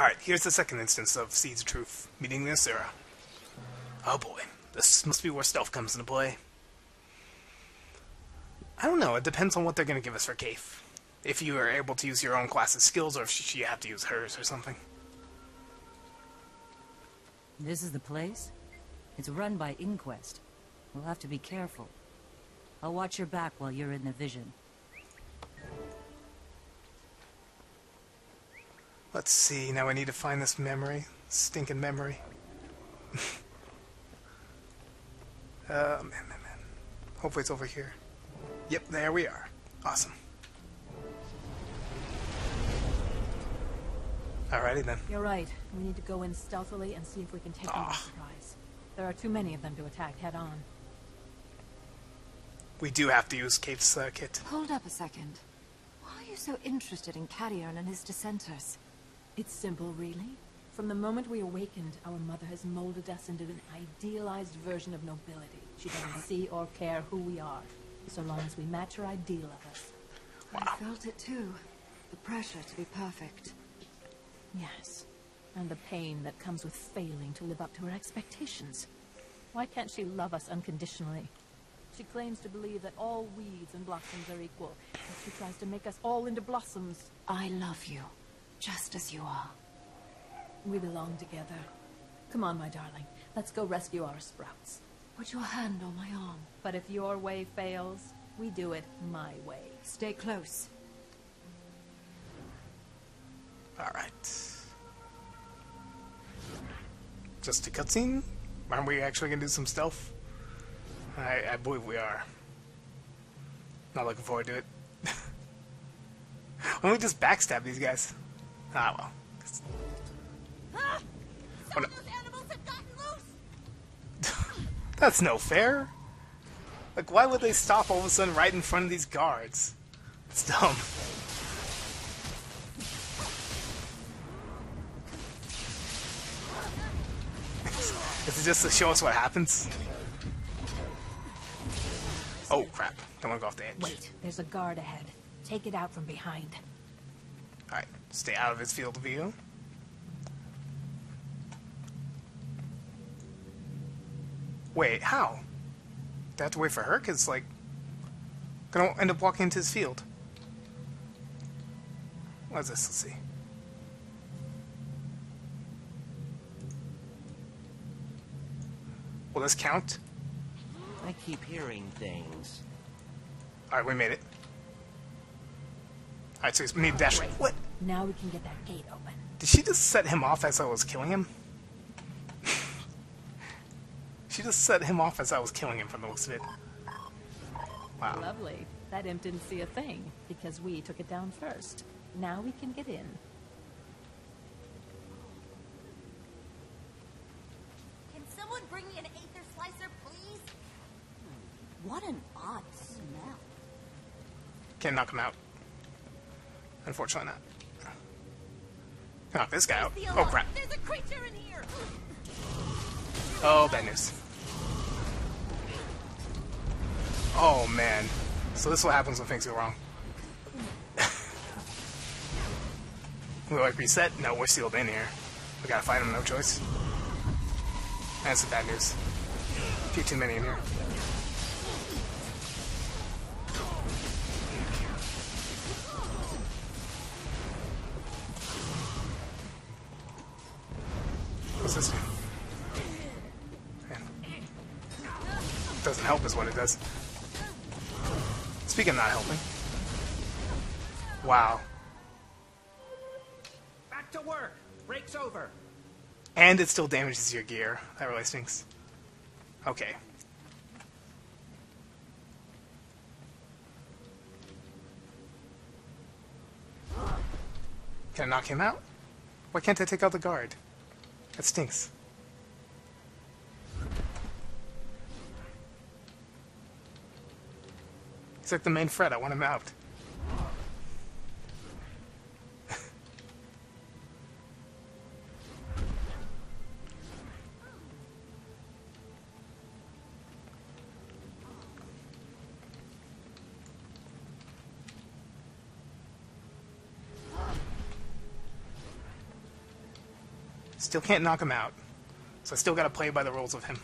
Alright, here's the second instance of Seeds of Truth meeting the Asura. Oh boy, this must be where stealth comes into play. I don't know, it depends on what they're to give us for Caithe. If you are able to use your own class's skills, or if you have to use hers or something. This is the place? It's run by Inquest. We'll have to be careful. I'll watch your back while you're in the vision. Let's see, now I need to find this memory. Stinking memory. uh, man, man, man. Hopefully it's over here. Yep, there we are. Awesome. Alrighty then. You're right. We need to go in stealthily and see if we can take them by Ah. surprise. There are too many of them to attack head on. We do have to use Caithe's uh, kit. Hold up a second. Why are you so interested in Carrion and his dissenters? It's simple, really. From the moment we awakened, our mother has molded us into an idealized version of nobility. She doesn't see or care who we are, so long as we match her ideal of us. I felt it too. The pressure to be perfect. Yes. And the pain that comes with failing to live up to her expectations. Why can't she love us unconditionally? She claims to believe that all weeds and blossoms are equal, but she tries to make us all into blossoms. I love you, just as you are. We belong together. Come on, my darling. Let's go rescue our sprouts. Put your hand on my arm. But if your way fails, we do it my way. Stay close. Alright. Just a cutscene? Aren't we actually gonna do some stealth? I, I believe we are. Not looking forward to it. Why don't we just backstab these guys? Ah, well. That's no fair. Like, why would they stop all of a sudden right in front of these guards? It's dumb. Is it just to show us what happens? Oh crap! Don't want to go off the edge. Wait, there's a guard ahead. Take it out from behind. Alright, stay out of his field of view. Wait, how? Do I have to wait for her? Because, like, gonna end up walking into his field. What is this? Let's see. Will this count? I keep hearing things. Alright, we made it. Alright, so we need to dash. What? Now we can get that gate open. Did she just set him off as I was killing him? she just set him off as I was killing him from the looks of it. Wow. Lovely. That imp didn't see a thing, because we took it down first. Now we can get in. Can someone bring me an Aether Slicer, please? Hmm. What an odd smell. Can't knock him out. Unfortunately not. Knock this guy out. Oh crap. There's a creature in here! Oh, bad news. Oh man. So this is what happens when things go wrong. we like reset? No, we're sealed in here. We gotta fight him, no choice. That's the bad news. A few too many in here. Doesn't help is what it does. Speaking of not helping. Wow. Back to work. Break's over. And it still damages your gear. That really stinks. Okay. Can I knock him out? Why can't I take out the guard? That stinks. It's like the main Fred. I want him out. Still can't knock him out. So I still gotta play by the rules of him.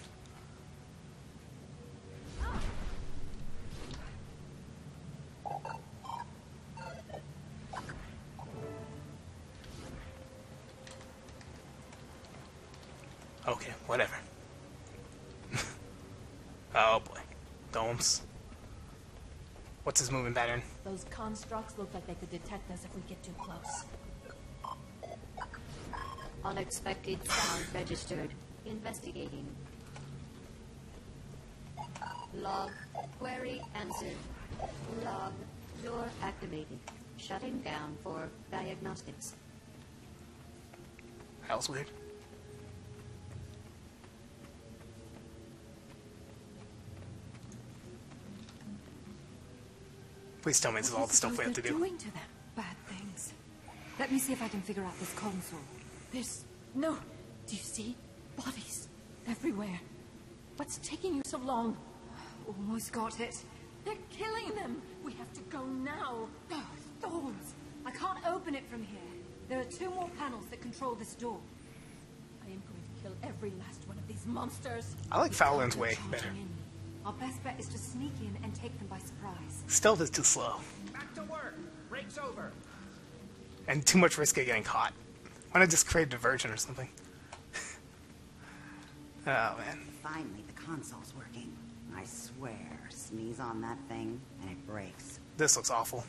Okay, whatever. oh boy. Domes. What's his movement pattern? Those constructs look like they could detect us if we get too close. Unexpected sound registered. Investigating. Log. Query answered. Log. Door activated. Shutting down for diagnostics. That was weird. Please tell me this is all the stuff we have to do. doing to them bad things. Let me see if I can figure out this console. There's no. Do you see? Bodies everywhere. What's taking you so long? Almost got it. They're killing them. We have to go now. Oh, thorns! I can't open it from here. There are two more panels that control this door. I am going to kill every last one of these monsters. I like Faolain's way better. in. Our best bet is to sneak in and take them by surprise. Stealth is too slow. Back to work. Break's over. And too much risk of getting caught. Why not just create a diversion or something? oh man. Finally, the console's working. I swear, sneeze on that thing and it breaks. This looks awful.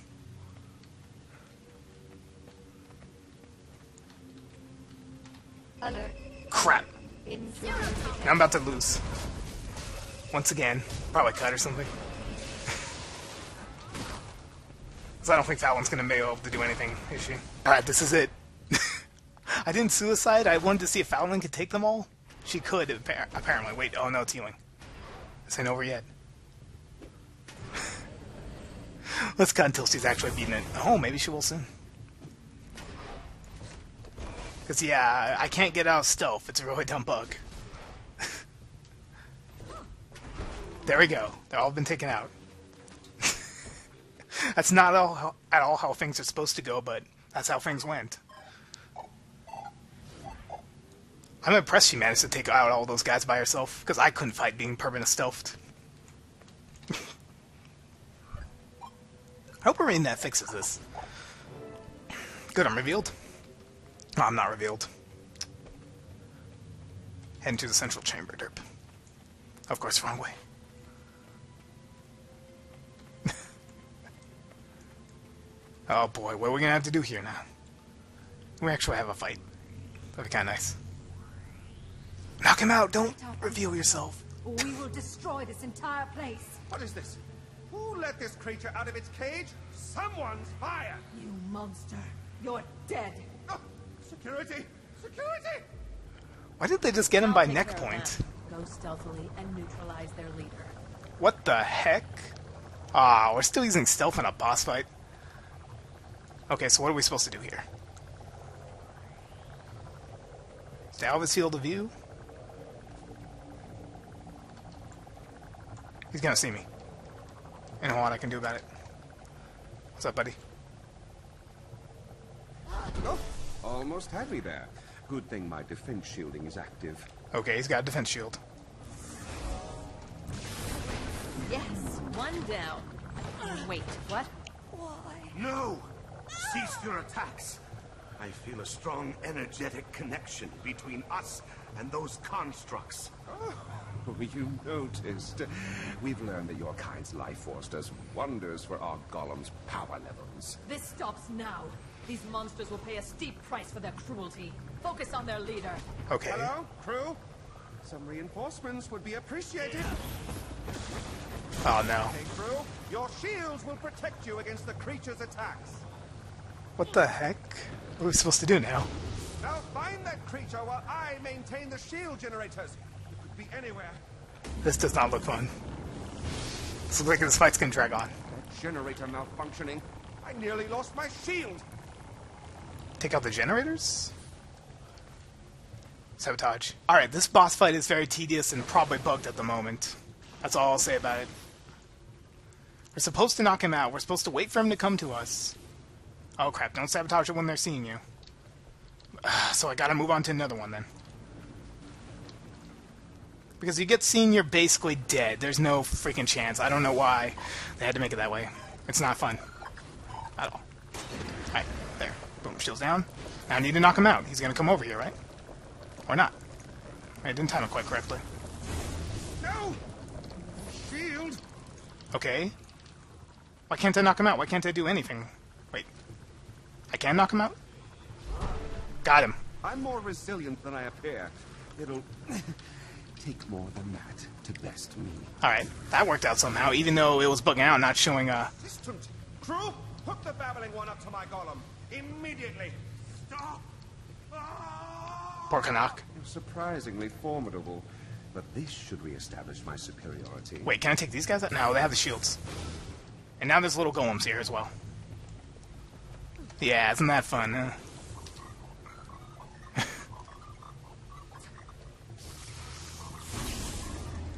Alert. Crap. Now I'm about to lose. Once again. Probably cut or something. Because I don't think Faolain's going to be able to do anything, is she? Alright, this is it. I didn't suicide. I wanted to see if Fallon could take them all. She could, appar- apparently. Wait, oh no, it's healing. This ain't over yet. Let's cut until she's actually beaten it. Oh, maybe she will soon. Because, yeah, I can't get out of stealth. It's a really dumb bug. There we go. They've all been taken out. that's not all how, at all how things are supposed to go, but that's how things went. I'm impressed she managed to take out all those guys by herself, because I couldn't fight being permanent stealthed. I hope that fixes this. Good, I'm revealed. No, I'm not revealed. Head into the central chamber, derp. Of course, wrong way. Oh boy, what are we gonna have to do here now? We actually have a fight. That'd be kinda nice. Knock him out, don't reveal yourself. We will destroy this entire place. What is this? Who let this creature out of its cage? Someone's fired. You monster. You're dead. Oh, security! Security! Why did they just get him I'll by take neck point? Go stealthily and neutralize their leader. What the heck? Ah, we're still using stealth in a boss fight. Okay, so what are we supposed to do here? Stay out of his field of view? He's gonna see me. You know what I can do about it. What's up, buddy? Oh, almost had me there. Good thing my defense shielding is active. Okay, he's got a defense shield. Yes, one down. Wait, what? Why? No! Cease your attacks! I feel a strong energetic connection between us and those constructs. Oh, you noticed. We've learned that your kind's life force does wonders for our golem's power levels. This stops now. These monsters will pay a steep price for their cruelty. Focus on their leader. Okay. Hello, crew? Some reinforcements would be appreciated. Ah, oh no. Hey, crew, your shields will protect you against the creature's attacks. What the heck? What are we supposed to do now? Now find that creature while I maintain the shield generators. It could be anywhere. This does not look fun. This looks like this fight's gonna drag on. That generator malfunctioning. I nearly lost my shield. Take out the generators? Sabotage. Alright, this boss fight is very tedious and probably bugged at the moment. That's all I'll say about it. We're supposed to knock him out. We're supposed to wait for him to come to us. Oh crap, don't sabotage it when they're seeing you. So I gotta move on to another one then. Because you get seen, you're basically dead. There's no freaking chance. I don't know why they had to make it that way. It's not fun. At all. Alright, there. Boom, shields down. Now I need to knock him out. He's gonna come over here, right? Or not. I didn't time it quite correctly. No! Shield! Okay. Why can't I knock him out? Why can't I do anything? I can knock him out? Got him. I'm more resilient than I appear. It'll take more than that to best me. Alright, that worked out somehow, even though it was bugging out, not showing, uh... Distant! Crew, hook the babbling one up to my golem. Immediately! Stop! Poor Canach. You're surprisingly formidable, but this should reestablish my superiority. Wait, can I take these guys out? No, they have the shields. And now there's little golems here as well. Yeah, isn't that fun, huh?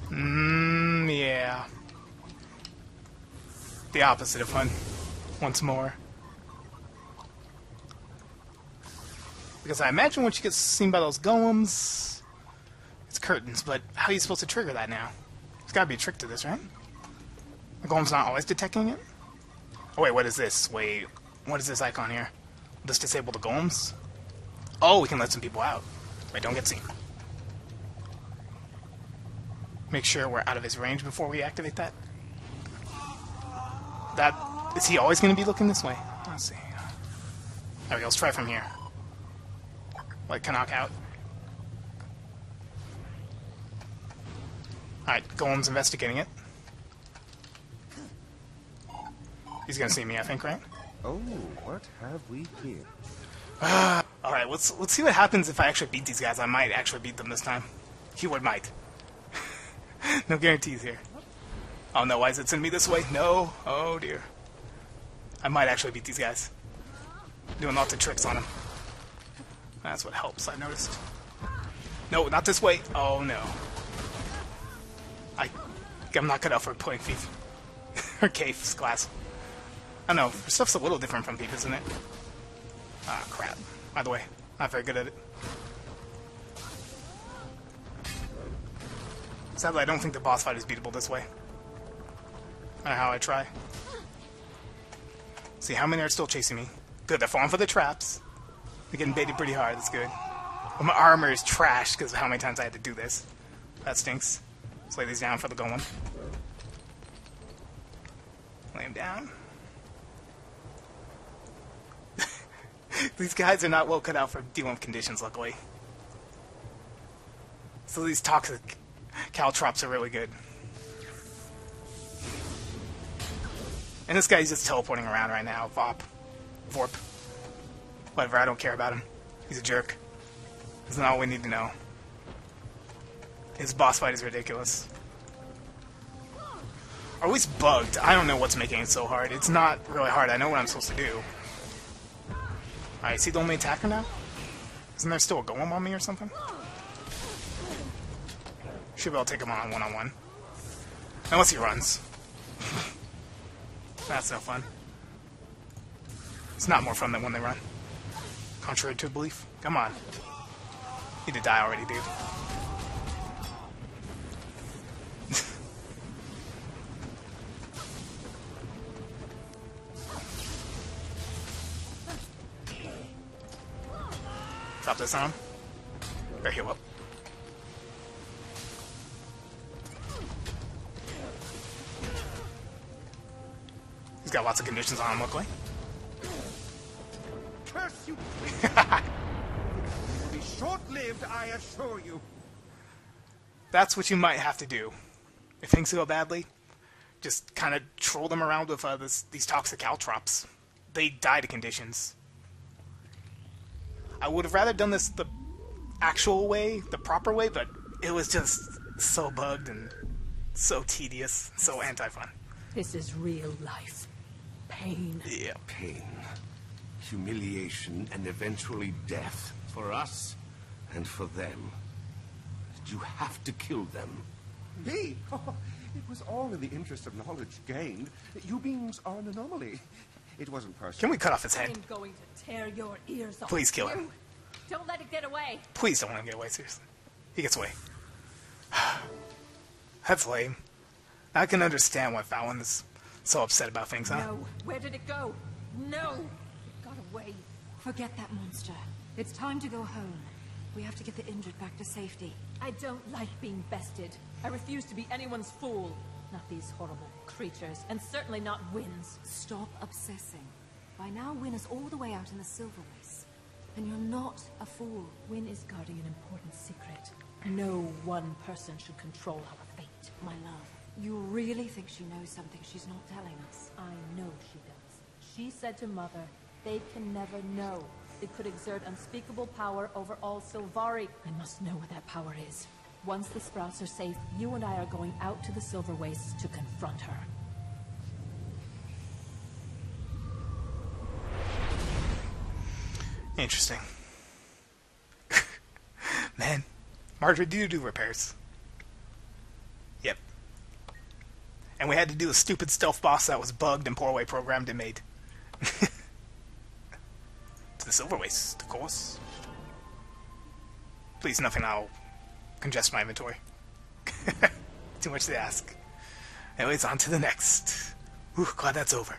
Mmm, yeah. The opposite of fun. Once more. Because I imagine once you get seen by those golems, it's curtains, but how are you supposed to trigger that now? There's gotta be a trick to this, right? The golem's not always detecting it? Oh wait, what is this? Wait, what is this icon here? This disable the golems? Oh, we can let some people out. Wait, don't get seen. Make sure we're out of his range before we activate that. That is he always going to be looking this way? Let's see. There we go. Let's try from here. Like can knock out. Alright, Golem's investigating it. He's gonna see me, I think, right? Oh, what have we here? Alright, let's let's see what happens if I actually beat these guys. I might actually beat them this time. Keyword might. no guarantees here. Oh no, why is it sending me this way? No. Oh dear. I might actually beat these guys. Doing lots of tricks on them. That's what helps, I noticed. No, not this way. Oh no. I, I'm not cut out for playing FIFA. or Cave's class. I know, stuff's a little different from FIFA, isn't it? Ah, crap. By the way, not very good at it. Sadly, I don't think the boss fight is beatable this way. Know how I try. See, how many are still chasing me? Good, they're falling for the traps. They're getting baited pretty hard, that's good. But my armor is trash because of how many times I had to do this. That stinks. Let's lay these down for the going. Lay him down. these guys are not well cut out for dealing with conditions, luckily. So these toxic caltrops are really good. And this guy's just teleporting around right now. Vop. Vorp. Whatever, I don't care about him. He's a jerk. That's not all we need to know. His boss fight is ridiculous. Are we bugged? I don't know what's making it so hard. It's not really hard. I know what I'm supposed to do. Is he the only attacker now? Isn't there still a golem on me or something? Should be able to take him on one-on-one. Unless he runs. That's no fun. It's not more fun than when they run. Contrary to belief. Come on. Need to die already, dude. This on him. Better heal up. He's got lots of conditions on him, luckily. Curse you! Be short-lived, I assure you. That's what you might have to do. If things go badly, just kind of troll them around with uh, this, these toxic caltrops. They die to conditions. I would have rather done this the actual way, the proper way, but it was just so bugged and so tedious, so anti-fun. This is real life. Pain. Yeah. Pain, humiliation, and eventually death. For us and for them. You have to kill them. Me? it was all in the interest of knowledge gained. You beings are an anomaly. It wasn't personal. Can we cut off his head? I'm going to tear your ears off. Please kill him. you. Don't let it get away. Please don't let him get away, seriously. He gets away. That's lame. I can understand why Faolain is so upset about things, huh? No. Where did it go? No. It got away. Forget that monster. It's time to go home. We have to get the injured back to safety. I don't like being bested. I refuse to be anyone's fool. Not these horrible creatures, and certainly not Wynne's. Stop obsessing. By now, Wynne is all the way out in the Silver Wastes. And you're not a fool. Wynne is guarding an important secret. No one person should control our fate. My love, you really think she knows something she's not telling us? I know she does. She said to Mother, they can never know. It could exert unspeakable power over all Sylvari. I must know what that power is. Once the Sprouts are safe, you and I are going out to the Silver Wastes to confront her. Interesting. Man, Marjory, do you do repairs? Yep. And we had to do a stupid stealth boss that was bugged and poorly programmed and made. to the Silver Waste, of course. Please, nothing I'll congest my inventory. Too much to ask. Anyways, on to the next. Ooh, glad that's over.